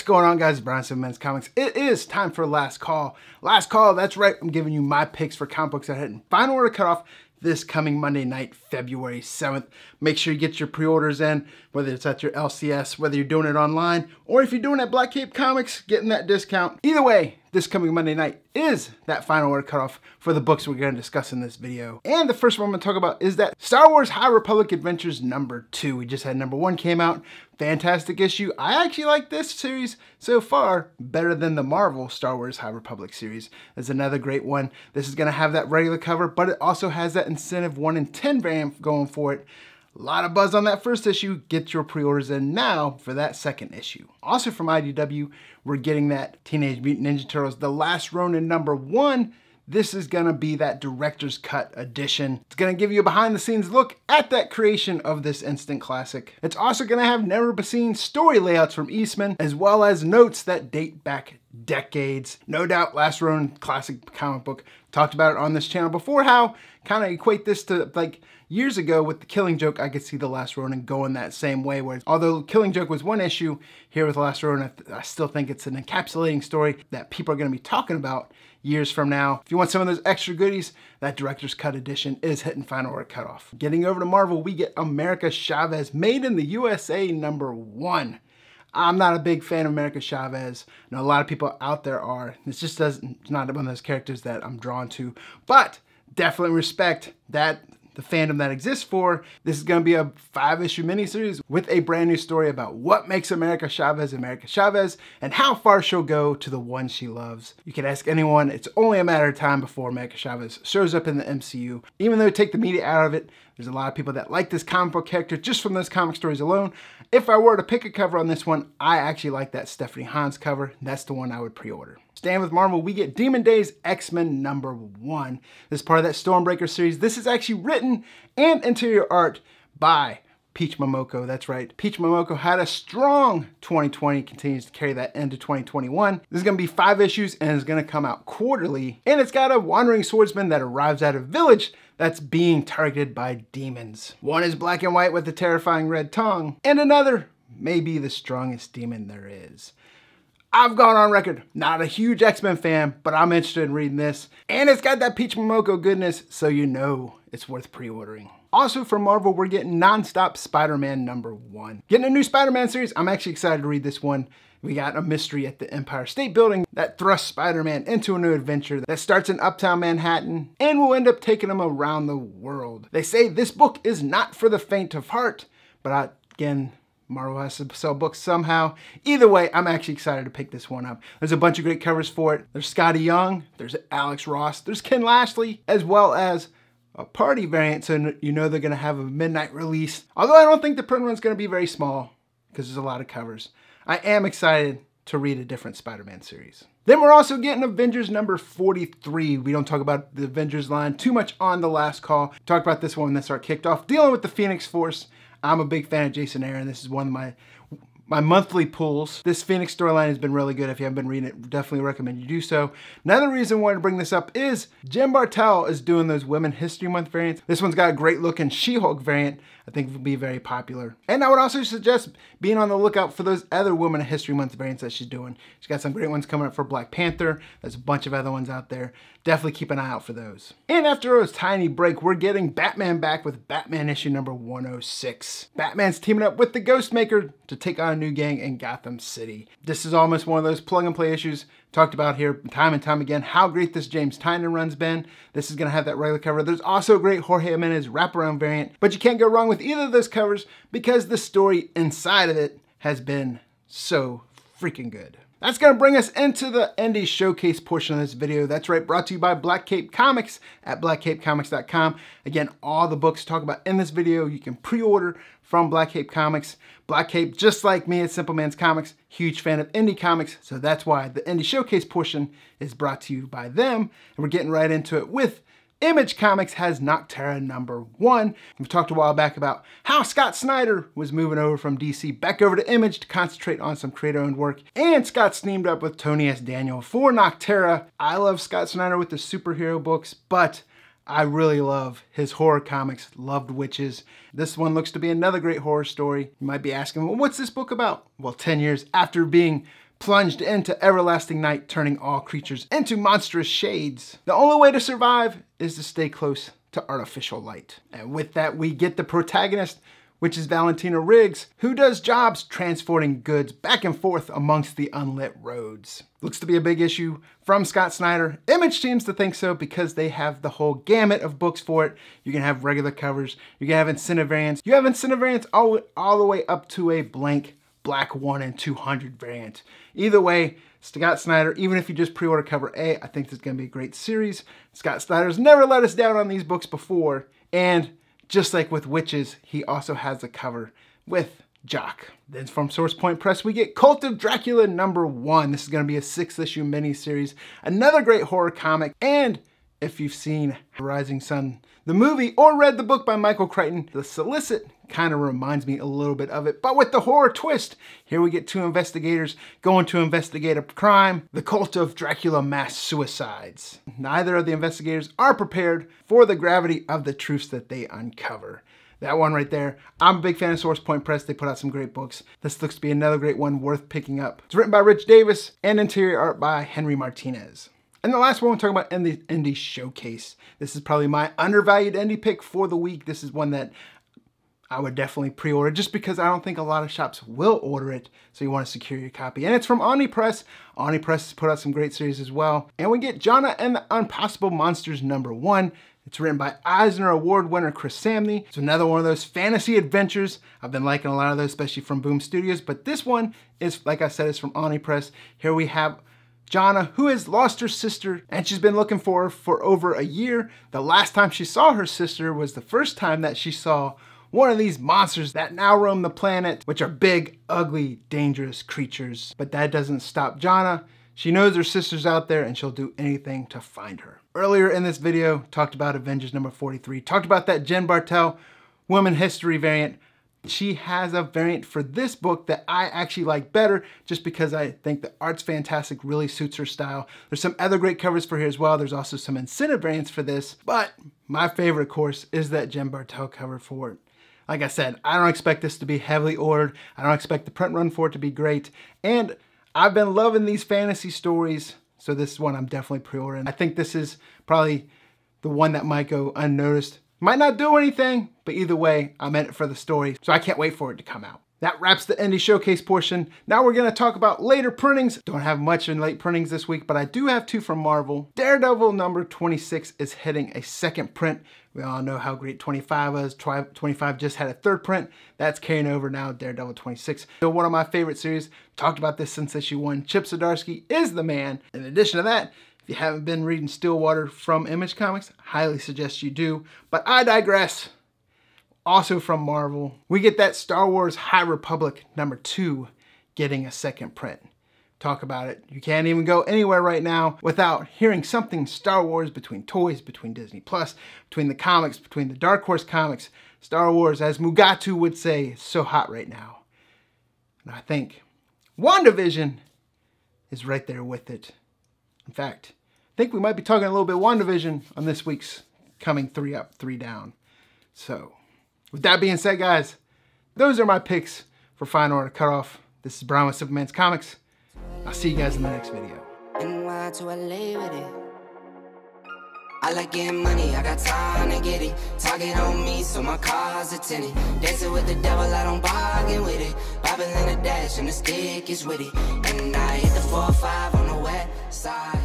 What's going on guys, Brian Men's Comics. It is time for last call. Last call, that's right, I'm giving you my picks for comic books that hit in final order cutoff this coming Monday night, February 7th. Make sure you get your pre-orders in, whether it's at your LCS, whether you're doing it online, or if you're doing it at Black Cape Comics, getting that discount. Either way, this coming Monday night is that final order cutoff for the books we're going to discuss in this video. And the first one I'm going to talk about is that Star Wars High Republic Adventures number two. We just had number one came out. Fantastic issue. I actually like this series so far better than the Marvel Star Wars High Republic series. It's another great one. This is going to have that regular cover, but it also has that incentive 1 in 10 variant going for it. A lot of buzz on that first issue. Get your pre-orders in now for that second issue. Also from IDW, we're getting that Teenage Mutant Ninja Turtles The Last Ronin number one. This is gonna be that director's cut edition. It's gonna give you a behind the scenes look at that creation of this instant classic. It's also gonna have never be seen story layouts from Eastman, as well as notes that date back decades. No doubt Last Ronin classic comic book. Talked about it on this channel before how kind of equate this to like years ago with the Killing Joke, I could see The Last Ronin going that same way. Where although Killing Joke was one issue, here with The Last Ronin, I, I still think it's an encapsulating story that people are going to be talking about years from now. If you want some of those extra goodies, that director's cut edition is hitting final order cutoff. Getting over to Marvel, we get America Chavez, made in the USA number one. I'm not a big fan of America Chavez. I know a lot of people out there are. It's just doesn't, it's not one of those characters that I'm drawn to. But definitely respect that the fandom that exists for. This is going to be a five issue miniseries with a brand new story about what makes America Chavez America Chavez and how far she'll go to the one she loves. You can ask anyone, it's only a matter of time before America Chavez shows up in the MCU. Even though take the media out of it, there's a lot of people that like this comic book character just from those comic stories alone. If I were to pick a cover on this one, I actually like that Stephanie Hans cover. That's the one I would pre-order. Staying with Marvel, we get Demon Days X-Men number one. This is part of that Stormbreaker series. This is actually written and interior art by Peach Momoko. That's right. Peach Momoko had a strong 2020, continues to carry that into 2021. This is to be five issues and it's to come out quarterly. And it's got a wandering swordsman that arrives at a village that's being targeted by demons. One is black and white with a terrifying red tongue, and another may be the strongest demon there is. I've gone on record, not a huge X-Men fan, but I'm interested in reading this. And it's got that Peach Momoko goodness, so you know it's worth pre-ordering. Also from Marvel, we're getting non-stop Spider-Man number one. Getting a new Spider-Man series, I'm actually excited to read this one. We got a mystery at the Empire State Building that thrusts Spider-Man into a new adventure that starts in Uptown Manhattan and will end up taking him around the world. They say this book is not for the faint of heart, but I, again, Marvel has to sell books somehow. Either way, I'm actually excited to pick this one up. There's a bunch of great covers for it. There's Skottie Young, there's Alex Ross, there's Ken Lashley, as well as a party variant, so you know they're gonna have a midnight release. Although I don't think the print run's gonna be very small, because there's a lot of covers. I am excited to read a different Spider-Man series. Then we're also getting Avengers number 43. We don't talk about the Avengers line too much on the last call. Talk about this one when this art kicked off, dealing with the Phoenix Force I'm a big fan of Jason Aaron. This is one of my my monthly pulls. This Phoenix storyline has been really good. If you haven't been reading it, definitely recommend you do so. Another reason I wanted to bring this up is Jen Bartel is doing those Women History Month variants. This one's got a great looking She-Hulk variant. I think will be very popular. And I would also suggest being on the lookout for those other Women History Month variants that she's doing. She's got some great ones coming up for Black Panther. There's a bunch of other ones out there. Definitely keep an eye out for those. And after a tiny break, we're getting Batman back with Batman issue number 106. Batman's teaming up with the Ghostmaker to take on a new gang in Gotham City. This is almost one of those plug and play issues talked about here time and time again how great this James Tynion run's been. This is going to have that regular cover. There's also a great Jorge Jimenez wraparound variant, but you can't go wrong with either of those covers because the story inside of it has been so freaking good. That's to bring us into the indie showcase portion of this video. That's right, brought to you by Black Cape Comics at blackcapecomics.com. Again, all the books talk about in this video, you can pre-order from Black Cape Comics. Black Cape, just like me at Simple Man's Comics, huge fan of indie comics, so that's why the indie showcase portion is brought to you by them. And we're getting right into it with Image Comics has Nocterra number one. We've talked a while back about how Scott Snyder was moving over from DC back over to Image to concentrate on some creator-owned work. And Scott teamed up with Tony S. Daniel for Nocterra. I love Scott Snyder with the superhero books, but I really love his horror comics, loved Wytches. This one looks to be another great horror story. You might be asking, well, what's this book about? Well, 10 years after being plunged into everlasting night, turning all creatures into monstrous shades. The only way to survive is to stay close to artificial light. And with that, we get the protagonist which is Valentina Riggs, who does jobs transporting goods back and forth amongst the unlit roads. Looks to be a big issue from Scott Snyder. Image seems to think so because they have the whole gamut of books for it. You can have regular covers, you can have incentive variants, you have incentive variants all, all the way up to a blank black 1 and 200 variant. Either way, Scott Snyder, even if you just pre-order cover A, I think this is going to be a great series. Scott Snyder's never let us down on these books before, and just like with Wytches, he also has a cover with Jock. Then from Source Point Press, we get Cult of Dracula number one. This is going to be a six issue miniseries, another great horror comic, and if you've seen Rising Sun, the movie, or read the book by Michael Crichton, The Solicit kind of reminds me a little bit of it, but with the horror twist. Here we get two investigators going to investigate a crime, the cult of Dracula mass suicides. Neither of the investigators are prepared for the gravity of the truths that they uncover. That one right there. I'm a big fan of Source Point Press. They put out some great books. This looks to be another great one worth picking up. It's written by Rich Davis and interior art by Henry Martinez. And the last one we're talking about in the indie showcase. This is probably my undervalued indie pick for the week. This is one that I would definitely pre-order just because I don't think a lot of shops will order it. So you want to secure your copy. And it's from Oni Press. Oni Press has put out some great series as well. And we get Jonna and the Unpossible Monsters number one. It's written by Eisner Award winner Chris Samnee. It's another one of those fantasy adventures. I've been liking a lot of those, especially from Boom Studios. But this one is, like I said, is from Oni Press. Here we have Jonna, who has lost her sister and she's been looking for her for over a year. The last time she saw her sister was the first time that she saw one of these monsters that now roam the planet, which are big, ugly, dangerous creatures. But that doesn't stop Jonna. She knows her sister's out there and she'll do anything to find her. Earlier in this video, talked about Avengers number 43, talked about that Jen Bartel woman history variant she has a variant for this book that I actually like better just because I think the art's fantastic, really suits her style. There's some other great covers for here as well. There's also some incentive variants for this, but my favorite, of course, is that Jen Bartel cover for it. Like I said, I don't expect this to be heavily ordered. I don't expect the print run for it to be great. And I've been loving these fantasy stories, so this one I'm definitely pre-ordering. I think this is probably the one that might go unnoticed might not do anything, but either way, I'm in it for the story, so I can't wait for it to come out. That wraps the indie showcase portion. Now we're gonna talk about later printings. Don't have much in late printings this week, but I do have two from Marvel. Daredevil number 26 is hitting a second print. We all know how great 25 was. 25 just had a third print. That's carrying over now, Daredevil 26. So one of my favorite series, talked about this since issue one. Chip Zdarsky is the man. In addition to that, you haven't been reading Stillwater from Image Comics, highly suggest you do. But I digress. Also from Marvel, we get that Star Wars High Republic number two getting a second print. Talk about it. You can't even go anywhere right now without hearing something Star Wars between toys, between Disney Plus, between the comics, between the Dark Horse comics. Star Wars, as Mugatu would say, is so hot right now. And I think WandaVision is right there with it. In fact, think we might be talking a little bit WandaVision on this week's coming three up, three down. So, with that being said, guys, those are my picks for Final Order Cutoff. This is Brian with Simpleman's Comics. I'll see you guys in the next video. I like getting money, I got time to get it. Target on me, so my car's a tinted. Dancing with the devil, I don't bargain with it. Bobbing in the dash, and the stick is with it. And I hit the 4-5 on the west side.